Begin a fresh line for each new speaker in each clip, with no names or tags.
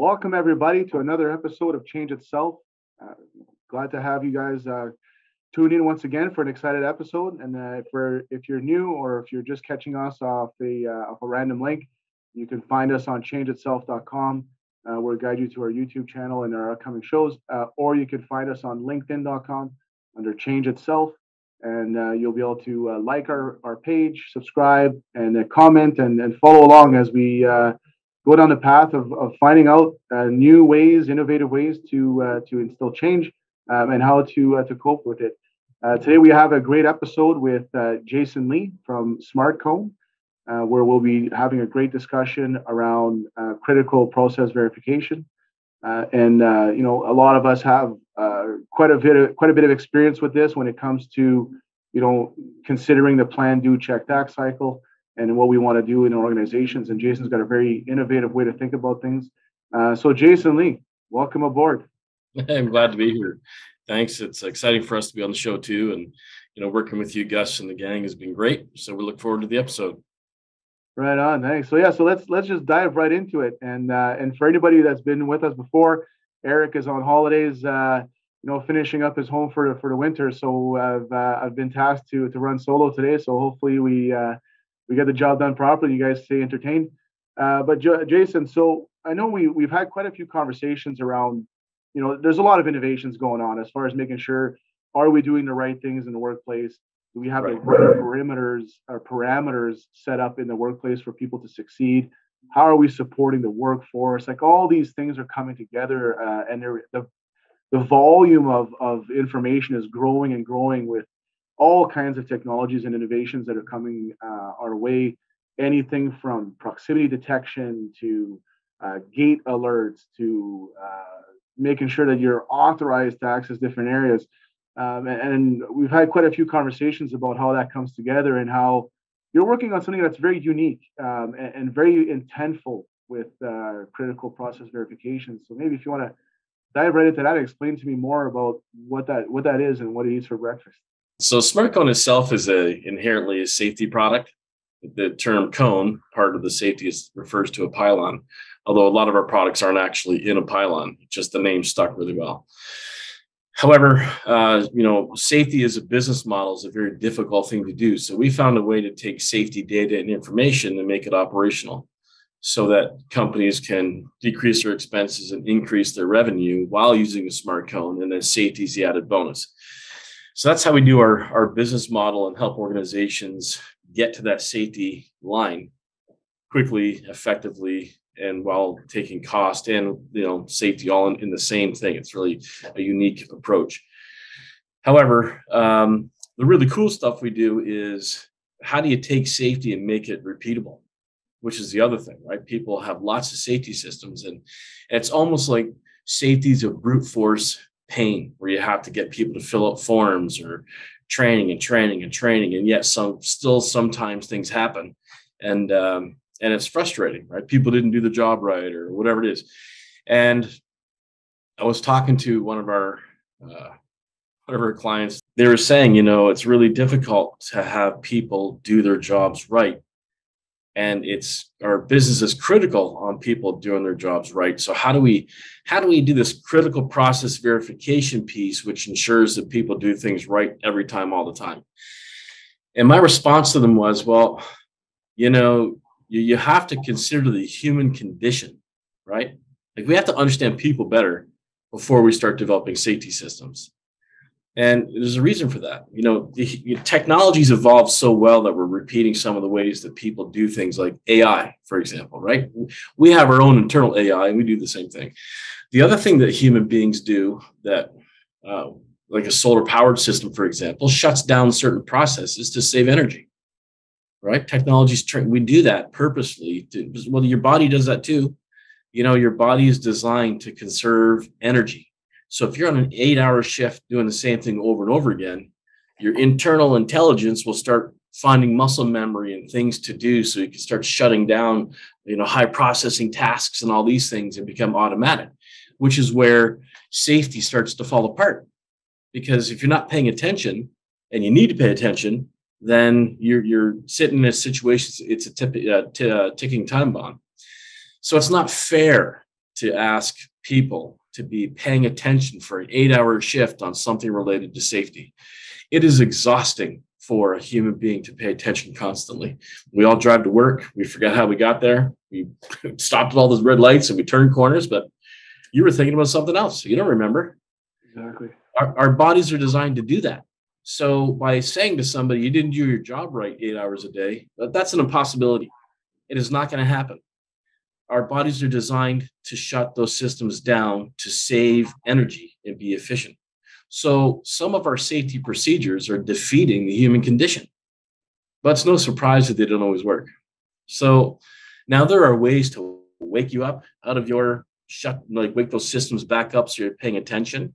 Welcome, everybody, to another episode of Change Itself. Uh, glad to have you guys uh, tune in once again for an excited episode. And uh, for if you're new or if you're just catching us off a, uh, off a random link, you can find us on changeitself.com. Uh, we'll guide you to our YouTube channel and our upcoming shows, uh, or you can find us on LinkedIn.com under Change Itself, and uh, you'll be able to uh, like our, our page, subscribe, and comment and, and follow along as we go down the path of, of finding out new ways, innovative ways to to instill change um, and how to to cope with it. today we have a great episode with Jason Lee from SmartCone uh, where we'll be having a great discussion around uh, critical process verification. Uh, and uh, you know, a lot of us have uh, quite a bit of quite a bit of experience with this when it comes to you know considering the plan, do, check, act cycle and what we want to do in organizations. And Jason's got a very innovative way to think about things. Uh, so, Jason Lee, welcome aboard.
I'm glad to be here. Thanks. It's exciting for us to be on the show too, and you know, working with you, Gus, and the gang has been great. So we look forward to the episode.
Right on, thanks. So yeah, so let's let's just dive right into it. And uh, and for anybody that's been with us before, Eric is on holidays, uh, you know, finishing up his home for for the winter. So I've uh, I've been tasked to to run solo today. So hopefully we uh, we get the job done properly. You guys stay entertained. Uh, but J- Jason, so I know we we've had quite a few conversations around, you know, there's a lot of innovations going on as far as making sure are we doing the right things in the workplace do we have right. the right perimeters or parameters set up in the workplace for people to succeed? How are we supporting the workforce? Like all these things are coming together, uh, and the the volume of of information is growing and growing with all kinds of technologies and innovations that are coming uh, our way. Anything from proximity detection to uh, gate alerts to uh, making sure that you're authorized to access different areas. Um, and, we've had quite a few conversations about how that comes together and how you're working on something that's very unique um, and, and, very intentful with uh, critical process verification. So maybe if you want to dive right into that, explain to me more about what that what that is and what it eats for breakfast.
So SmartCone itself is a inherently a safety product. The term cone, part of the safety, is, refers to a pylon, although a lot of our products aren't actually in a pylon. Just the name stuck really well. However, uh, you know, safety as a business model is a very difficult thing to do. So we found a way to take safety data and information and make it operational so that companies can decrease their expenses and increase their revenue while using a smart cone and then safety is the added bonus. So that's how we do our, our business model and help organizations get to that safety line quickly, effectively, and while taking cost and you know safety all in, in the same thing. It's really a unique approach. However, um, the really cool stuff we do is how do you take safety and make it repeatable, which is the other thing, right? People have lots of safety systems, and it's almost like safety is a brute force pain where you have to get people to fill out forms or training and training and training, and yet some still sometimes things happen, and um, and it's frustrating, right? People didn't do the job right or whatever it is. And I was talking to one of our uh, one of our clients. They were saying, you know, it's really difficult to have people do their jobs right, and it's our business is critical on people doing their jobs right. So how do we how do we do this critical process verification piece, which ensures that people do things right every time, all the time? And my response to them was, well, you know, you, you have to consider the human condition, right? Like we have to understand people better before we start developing safety systems. And there's a reason for that. You know, the, technology's evolved so well that we're repeating some of the ways that people do things like AI, for example, right? We have our own internal AI and we do the same thing. The other thing that human beings do that, uh, like a solar powered system, for example, shuts down certain processes to save energy right? Technology's trying, we do that purposely. To, well, your body does that too. You know, your body is designed to conserve energy. So if you're on an eight hour shift doing the same thing over and over again, your internal intelligence will start finding muscle memory and things to do so you can start shutting down you know high processing tasks and all these things and become automatic which is where safety starts to fall apart because if you're not paying attention and you need to pay attention then you're you're sitting in a situation. It's a uh, uh, ticking time bomb. So it's not fair to ask people to be paying attention for an eight hour shift on something related to safety. It is exhausting for a human being to pay attention constantly. We all drive to work. We forget how we got there. We stopped at all those red lights and we turned corners, but you were thinking about something else. You don't remember.
Exactly.
Our, our bodies are designed to do that. So by saying to somebody, you didn't do your job right eight hours a day, that's an impossibility. It is not going to happen. Our bodies are designed to shut those systems down to save energy and be efficient. So some of our safety procedures are defeating the human condition. But it's no surprise that they don't always work. So now there are ways to wake you up out of your shut, like wake those systems back up so you're paying attention.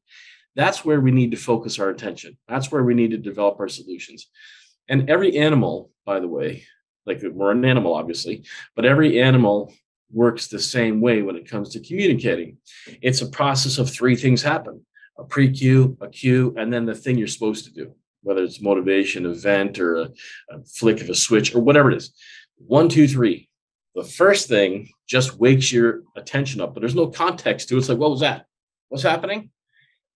That's where we need to focus our attention. That's where we need to develop our solutions. And every animal, by the way, like we're an animal, obviously, but every animal works the same way when it comes to communicating. It's a process of three things happen a pre cue, a cue, and then the thing you're supposed to do, whether it's motivation, event, or a, a flick of a switch, or whatever it is. One, two, three. The first thing just wakes your attention up, but there's no context to it. It's like, what was that? What's happening?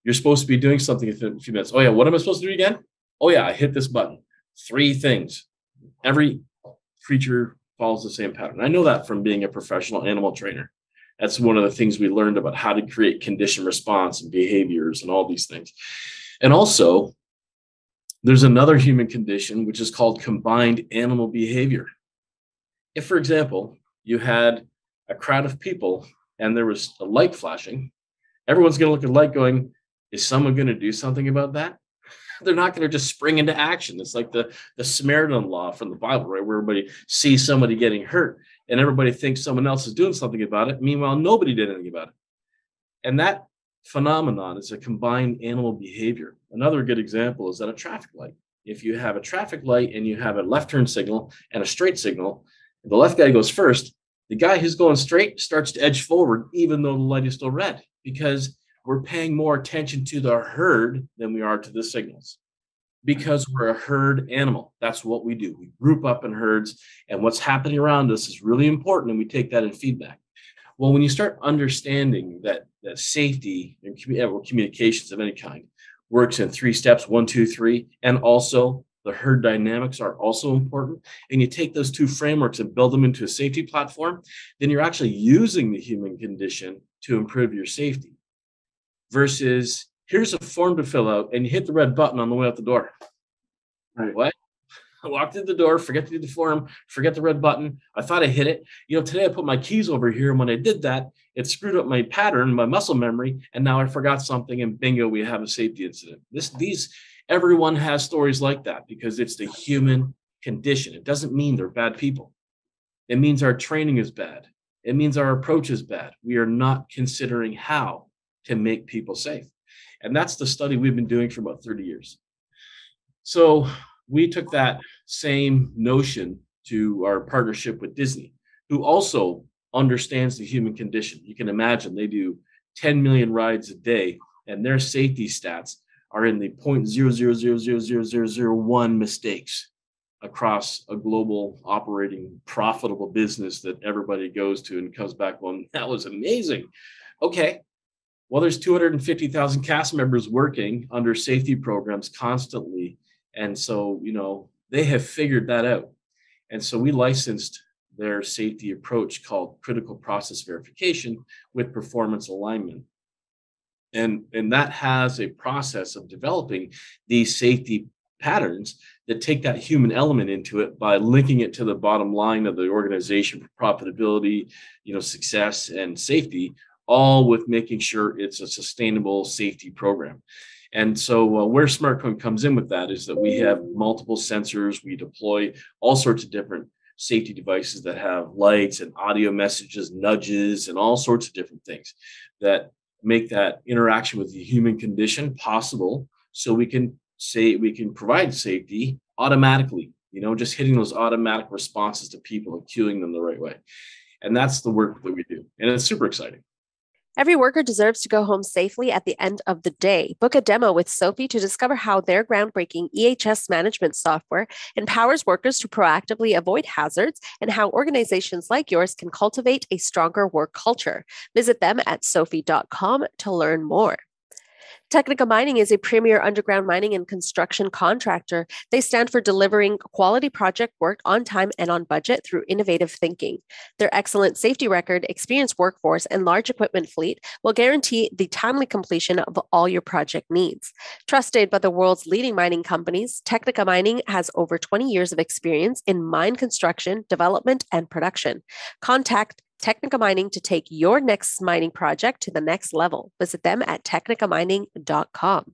You're supposed to be doing something in a few minutes. Oh, yeah. What am I supposed to do again? Oh, yeah. I hit this button. Three things. Every creature follows the same pattern. I know that from being a professional animal trainer that's one of the things we learned about how to create condition response and behaviors and all these things. And also, there's another human condition which is called combined animal behavior. If, for example, you had a crowd of people and there was a light flashing, everyone's going to look at light going, is someone going to do something about that? They're not going to just spring into action. It's like the, the Samaritan law from the Bible, right? Where everybody sees somebody getting hurt and everybody thinks someone else is doing something about it. Meanwhile, nobody did anything about it. And that phenomenon is a combined animal behavior. Another good example is that a traffic light. If you have a traffic light and you have a left turn signal and a straight signal, the left guy goes first. The guy who's going straight starts to edge forward, even though the light is still red, because we're paying more attention to the herd than we are to the signals because we're a herd animal. That's what we do. We group up in herds, and what's happening around us is really important, and we take that in feedback. Well, when you start understanding that that safety and uh, communications of any kind works in three steps one, two, three, and also the herd dynamics are also important, and you take those two frameworks and build them into a safety platform, then you're actually using the human condition to improve your safety versus here's a form to fill out, and you hit the red button on the way out the door. Right. What? I walked in the door, forget to do the form, forget the red button. I thought I hit it. You know, today I put my keys over here, and when I did that, it screwed up my pattern, my muscle memory, and now I forgot something, and bingo, we have a safety incident. This, these, everyone has stories like that because it's the human condition. It doesn't mean they're bad people. It means our training is bad. It means our approach is bad. We are not considering how to make people safe. And that's the study we've been doing for about 30 years. So we took that same notion to our partnership with Disney, who also understands the human condition. You can imagine they do 10 million rides a day, and their safety stats are in the 0.0000001 mistakes across a global operating profitable business that everybody goes to and comes back well that was amazing okay well, there's 250,000 cast members working under safety programs constantly. And so, you know, they have figured that out. And so we licensed their safety approach called critical process verification with performance alignment. And, and that has a process of developing these safety patterns that take that human element into it by linking it to the bottom line of the organization for profitability, you know, success and safety all with making sure it's a sustainable safety program. And so, uh, where SmartCone comes in with that is that we have multiple sensors. We deploy all sorts of different safety devices that have lights and audio messages, nudges, and all sorts of different things that make that interaction with the human condition possible. So we can say we can provide safety automatically. You know, just hitting those automatic responses to people and cueing them the right way. And that's the work that we do, and it's super exciting.
Every worker deserves to go home safely at the end of the day. Book a demo with Sofvie to discover how their groundbreaking EHS management software empowers workers to proactively avoid hazards and how organizations like yours can cultivate a stronger work culture. Visit them at sofvie.com to learn more. Technica Mining is a premier underground mining and construction contractor. They stand for delivering quality project work on time and on budget through innovative thinking. Their excellent safety record, experienced workforce, and large equipment fleet will guarantee the timely completion of all your project needs. Trusted by the world's leading mining companies, Technica Mining has over 20 years of experience in mine construction, development, and production. Contact Technica Mining to take your next mining project to the next level. Visit them at technicamining.com.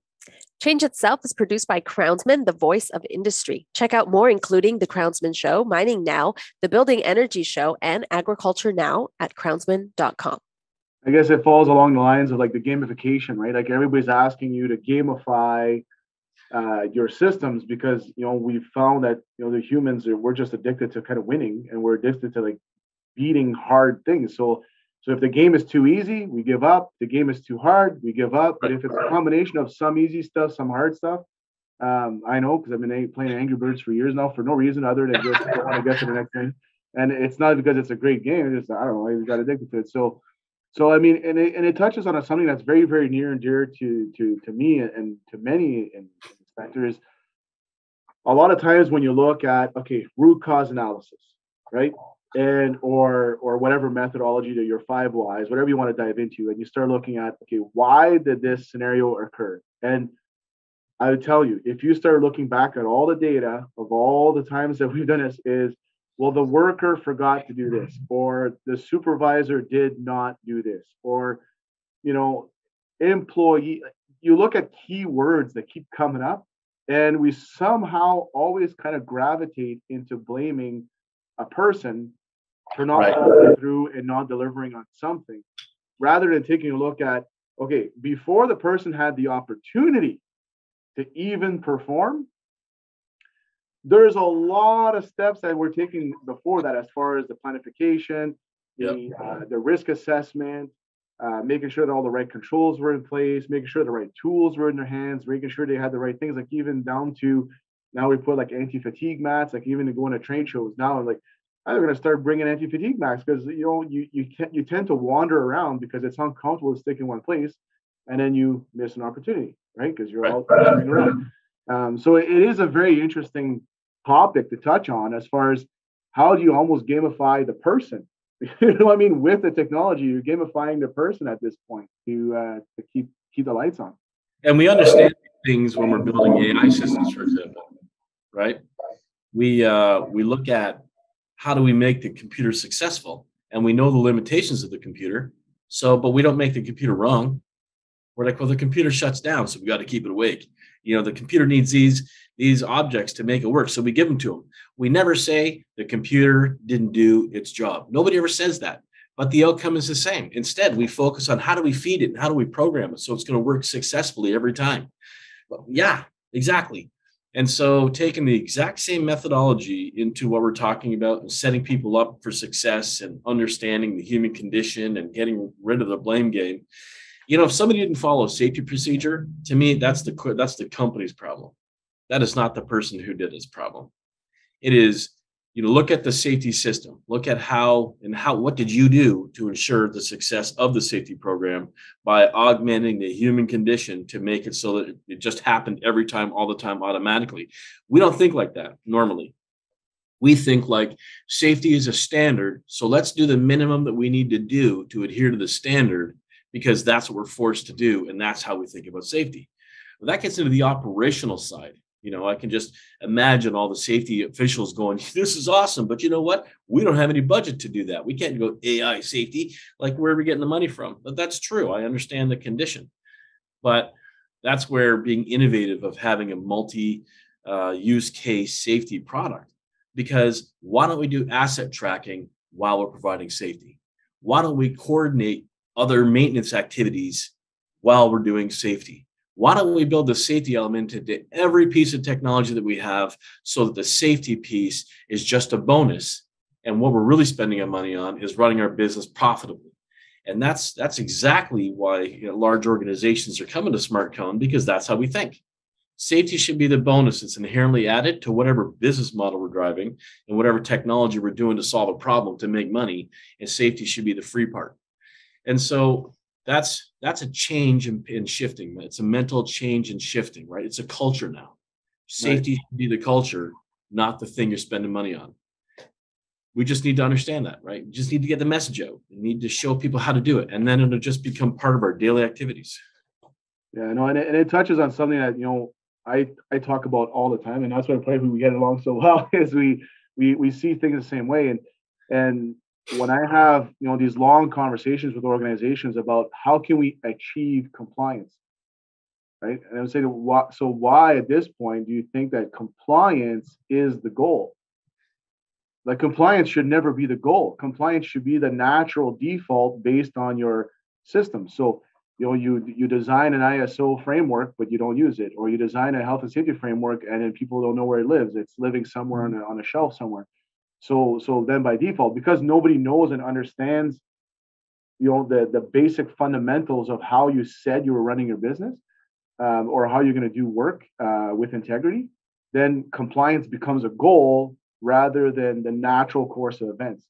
Change Itself is produced by Crownsmen, the voice of industry. Check out more, including The Crownsmen Show, Mining Now, The Building Energy Show, and Agriculture Now at crownsmen.com.
I guess it falls along the lines of like the gamification, right? Like everybody's asking you to gamify uh, your systems because you know we've found that you know the humans we're just addicted to kind of winning and we're addicted to like beating hard things. So so if the game is too easy, we give up. The game is too hard, we give up. But if it's a combination of some easy stuff, some hard stuff, um, I know because I've been playing Angry Birds for years now for no reason other than just want to get to the next game. And it's not because it's a great game. It's just I don't know. I just got addicted to it. So, so I mean, and it, and it touches on something that's very very near and dear to to to me and to many inspectors. A lot of times when you look at okay root cause analysis, right? And or or whatever methodology to your five whys, whatever you want to dive into, and you start looking at okay, why did this scenario occur? And I would tell you, if you start looking back at all the data of all the times that we've done this, is well, the worker forgot to do this, or the supervisor did not do this, or you know, employee. You look at key words that keep coming up, and we somehow always kind of gravitate into blaming a person for not right. following through and not delivering on something rather than taking a look at okay before the person had the opportunity to even perform there's a lot of steps that we're taking before that as far as the planification yep. the, uh, the risk assessment uh, making sure that all the right controls were in place making sure the right tools were in their hands making sure they had the right things like even down to now we put like anti-fatigue mats like even to go into train shows now and like I'm going to start bringing anti-fatigue mats because you know you you can you tend to wander around because it's uncomfortable to stick in one place, and then you miss an opportunity, right? Because you're right. all wandering around. Um, so it is a very interesting topic to touch on as far as how do you almost gamify the person. you know, I mean, with the technology, you're gamifying the person at this point to uh, to keep keep the lights on.
And we understand things when we're building AI systems, for example, right? We uh, we look at how do we make the computer successful? And we know the limitations of the computer. So, but we don't make the computer wrong. We're like, well, the computer shuts down, so we got to keep it awake. You know, the computer needs these these objects to make it work, so we give them to them. We never say the computer didn't do its job. Nobody ever says that, but the outcome is the same. Instead, we focus on how do we feed it and how do we program it so it's going to work successfully every time. Yeah, exactly. And so, taking the exact same methodology into what we're talking about and setting people up for success and understanding the human condition and getting rid of the blame game. You know, if somebody didn't follow safety procedure, to me, that's the that's the company's problem. That is not the person who did his problem. It is you know look at the safety system. Look at how and how what did you do to ensure the success of the safety program by augmenting the human condition to make it so that it just happened every time all the time automatically? We don't think like that normally. We think like safety is a standard so let's do the minimum that we need to do to adhere to the standard because that's what we're forced to do and that's how we think about safety. That gets into the operational side you know, I can just imagine all the safety officials going, "This is awesome," but you know what? We don't have any budget to do that. We can't go AI safety. Like, where are we getting the money from? But that's true. I understand the condition, but that's where being innovative of having a multi uh, use case safety product. Because why don't we do asset tracking while we're providing safety? Why don't we coordinate other maintenance activities while we're doing safety? Why don't we build the safety element into every piece of technology that we have so that the safety piece is just a bonus and what we're really spending our money on is running our business profitably And that's that's exactly why you know, large organizations are coming to SmartCone because that's how we think. Safety should be the bonus that's inherently added to whatever business model we're driving and whatever technology we're doing to solve a problem to make money. And safety should be the free part. And so that's that's a change in, in shifting. It's a mental change in shifting, right? It's a culture now. Safety right. should be the culture, not the thing you're spending money on. We just need to understand that, right? We just need to get the message out. We need to show people how to do it, and then it'll just become part of our daily activities.
Yeah, no, and it, and it touches on something that you know I I talk about all the time, and that's why probably we get along so well is we we we see things the same way, and and when I have you know these long conversations with organizations about how can we achieve compliance, right? And I would say, so why at this point do you think that compliance is the goal? Like compliance should never be the goal. Compliance should be the natural default based on your system. So you know you you design an ISO framework but you don't use it, or you design a health and safety framework and then people don't know where it lives. It's living somewhere on mm-hmm. a, on a shelf somewhere. So so then by default, because nobody knows and understands, you know the the basic fundamentals of how you said you were running your business, um, or how you're going to do work uh, with integrity, then compliance becomes a goal rather than the natural course of events.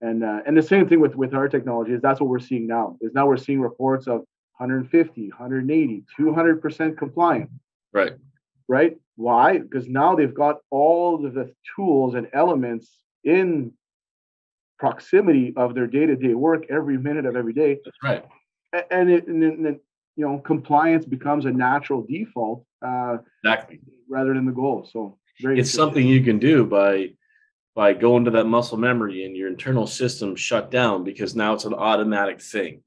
And uh, and the same thing with with our technology is that's what we're seeing now. Is now we're seeing reports of 150, 180, 200% compliant.
Right.
Right. Why? Because now they've got all of the tools and elements in proximity of their day-to-day work every minute of every day.
That's right.
And it, and you know compliance becomes a natural default uh,
exactly
rather than the goal. So
it's something you can do by by going to that muscle memory and your internal system shut down because now it's an automatic thing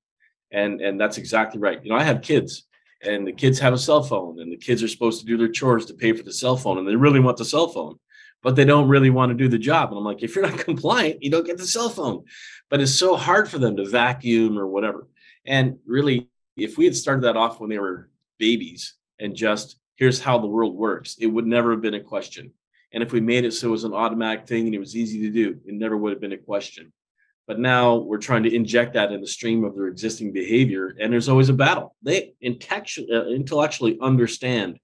and and that's exactly right you know i have kids and the kids have a cell phone and the kids are supposed to do their chores to pay for the cell phone and they really want the cell phone but they don't really want to do the job. And i'm like if you're not compliant you don't get the cell phone. But it's so hard for them to vacuum or whatever. And really if we had started that off when they were babies and just here's how the world works it would never have been a question. And if we made it so it was an automatic thing and it was easy to do it never would have been a question. But now we're trying to inject that in the stream of their existing behavior, and there's always a battle. They uh, intellectually understand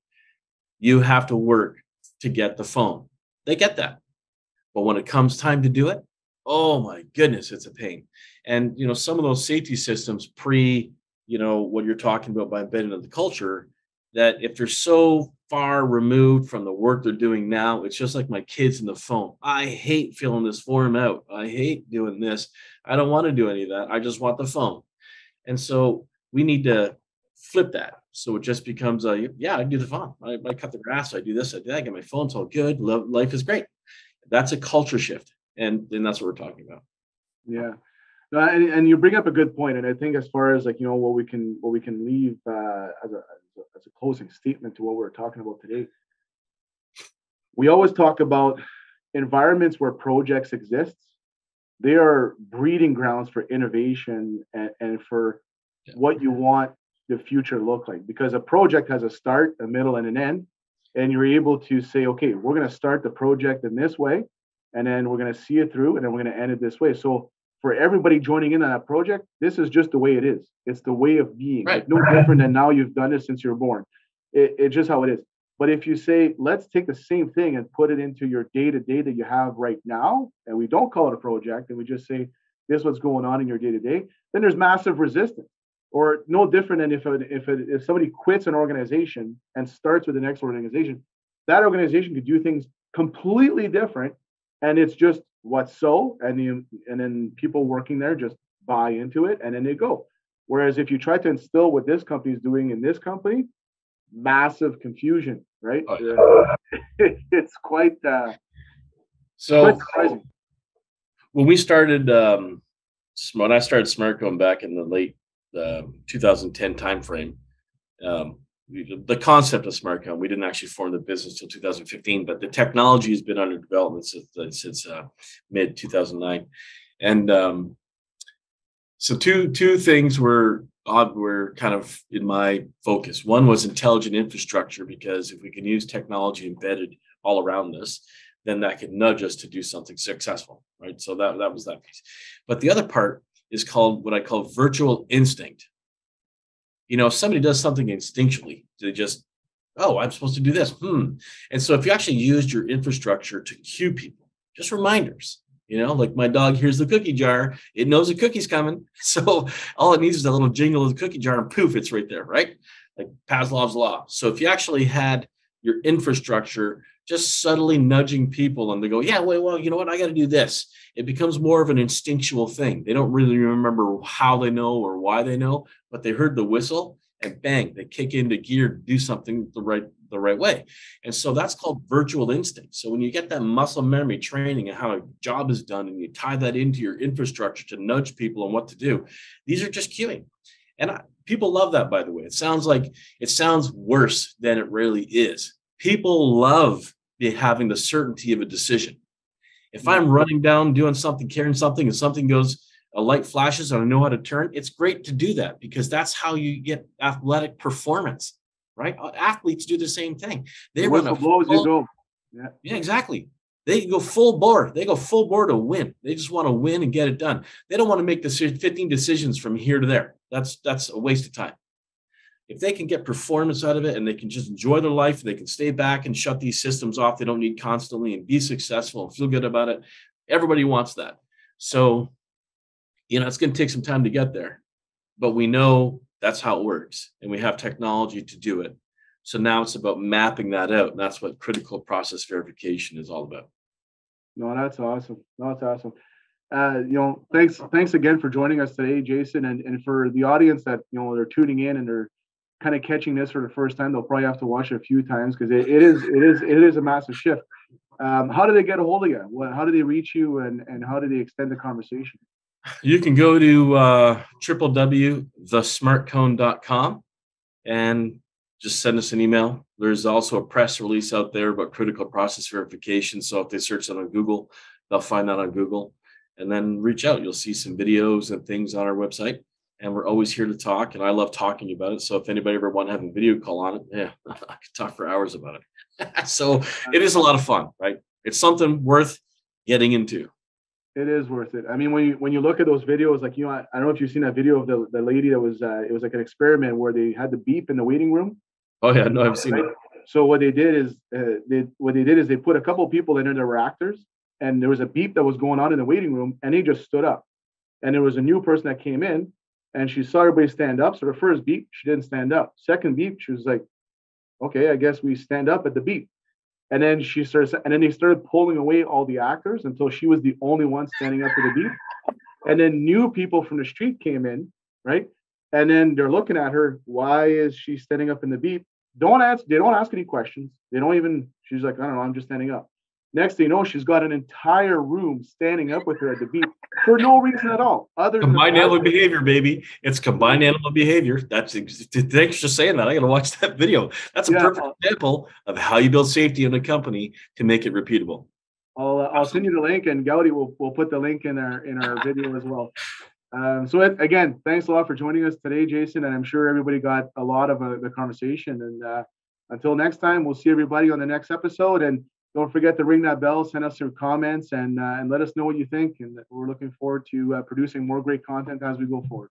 you have to work to get the phone. They get that. But when it comes time to do it, oh my goodness, it's a pain. And you know, some of those safety systems pre, you know, what you're talking about by embedding in the culture, that if they're so far removed from the work they're doing now. It's just like my kids in the phone. I hate filling this form out. I hate doing this. I don't want to do any of that. I just want the phone. And so we need to flip that. So it just becomes a yeah, I do the phone. I, I cut the grass. I do this. I do that. I get my phone. It's all good. Love, life is great. That's a culture shift, and and that's what we're talking about.
Yeah. No, and, and you bring up a good point, and I think as far as like you know what we can what we can leave uh, as a as a closing statement to what we're talking about today. We always talk about environments where projects exist. They are breeding grounds for innovation and, and for yeah. what you want the future look like. Because a project has a start, a middle, and an end. And you're able to say, okay, we're going to start the project in this way, and then we're going to see it through, and then we're going to end it this way. So for everybody joining in on that project, this is just the way it is. It's the way of being.
Right.
no different than now you've done it since you were born. It, it's just how it is. But if you say, let's take the same thing and put it into your day to day that you have right now, and we don't call it a project, and we just say, this is what's going on in your day to day, then there's massive resistance. Or no different than if, it, if, it, if somebody quits an organization and starts with the next organization, that organization could do things completely different. And it's just what's so and you and then people working there just buy into it and then they go whereas if you try to instill what this company is doing in this company massive confusion right oh, yeah. it's quite uh
so quite when we started um when i started SmartCone back in the late uh, 2010 timeframe um the concept of SmartCone. We didn't actually form the business till 2015, but the technology has been under development since since uh, mid 2009. And um, so two two things were were kind of in my focus. One was intelligent infrastructure because if we can use technology embedded all around us, then that could nudge us to do something successful, right? So that that was that piece. But the other part is called what I call virtual instinct. You know, if somebody does something instinctually, they just, oh, I'm supposed to do this. Hmm. And so if you actually used your infrastructure to cue people, just reminders, you know, like my dog hears the cookie jar, it knows a cookie's coming. So all it needs is a little jingle of the cookie jar and poof, it's right there, right? Like Pavlov's law. So if you actually had your infrastructure just subtly nudging people and they go, yeah, well, well, you know what? I got to do this. It becomes more of an instinctual thing. They don't really remember how they know or why they know, but they heard the whistle and bang, they kick into gear to do something the right the right way. And so that's called virtual instinct. So when you get that muscle memory training and how a job is done and you tie that into your infrastructure to nudge people on what to do, these are just cueing. And I, people love that by the way. It sounds like it sounds worse than it really is. People love the, having the certainty of a decision. If I'm running down doing something, carrying something, and something goes, a light flashes and I know how to turn, it's great to do that because that's how you get athletic performance, right? Athletes do the same thing. They the run a full, go. Yeah. yeah, exactly. They go full bore. They go full bore to win. They just want to win and get it done. They don't want to make the 15 decisions from here to there. That's that's a waste of time if they can get performance out of it and they can just enjoy their life, they can stay back and shut these systems off. They don't need constantly and be successful and feel good about it. Everybody wants that. So, you know, it's going to take some time to get there, but we know that's how it works and we have technology to do it. So now it's about mapping that out. And that's what critical process verification is all about.
No, that's awesome. No, that's awesome. Uh, you know, thanks, thanks again for joining us today, Jason, and, and for the audience that you know they're tuning in and they're kind of catching this for the first time, they'll probably have to watch it a few times because it, it is it is it is a massive shift. Um, how do they get a hold of you? How do they reach you, and and how do they extend the conversation?
You can go to uh, www.thesmartcone.com and just send us an email. There's also a press release out there about critical process verification. So if they search that on Google, they'll find that on Google and then reach out. You'll see some videos and things on our website and we're always here to talk. And I love talking about it. So if anybody ever want to have a video call on it, yeah, I could talk for hours about it. so it is a lot of fun, right? It's something worth getting into.
It is worth it. I mean, when you when you look at those videos, like you know, I, I don't know if you've seen that video of the, the lady that was uh, it was like an experiment where they had the beep in the waiting room.
Oh yeah, no, I've seen right? it.
So what they did is uh, they what they did is they put a couple people in there were actors, and there was a beep that was going on in the waiting room, and they just stood up, and there was a new person that came in, and she saw everybody stand up. So the first beep, she didn't stand up. Second beep, she was like, okay, I guess we stand up at the beep. And then she started, and then they started pulling away all the actors until she was the only one standing up to the beep. And then new people from the street came in, right? And then they're looking at her. Why is she standing up in the beep? Don't ask. They don't ask any questions. They don't even. She's like, I don't know. I'm just standing up. Next thing you know, she's got an entire room standing up with her at the beat for no reason at all. Other than
combined animal behavior, baby. It's combined animal behavior. That's thanks for saying that. I got to watch that video. That's a yeah. perfect example of how you build safety in a company to make it repeatable.
I'll uh, I'll send you the link, and Gowdy will will put the link in our in our video as well. Um, so it, again, thanks a lot for joining us today, Jason, and I'm sure everybody got a lot of uh, the conversation. And uh, until next time, we'll see everybody on the next episode. And don't forget to ring that bell, send us your comments, and uh, and let us know what you think. And we're looking forward to uh, producing more great content as we go forward.